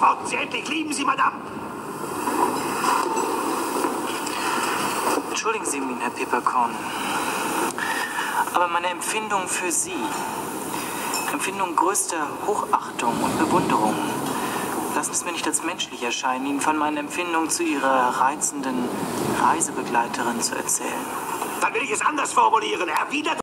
Antworten Sie endlich. Lieben Sie, Madame. Entschuldigen Sie mich, Herr Peppercorn. Aber meine Empfindung für Sie, Empfindung größter Hochachtung und Bewunderung, lassen es mir nicht als menschlich erscheinen, Ihnen von meinen Empfindungen zu Ihrer reizenden Reisebegleiterin zu erzählen. Dann will ich es anders formulieren. Erwidert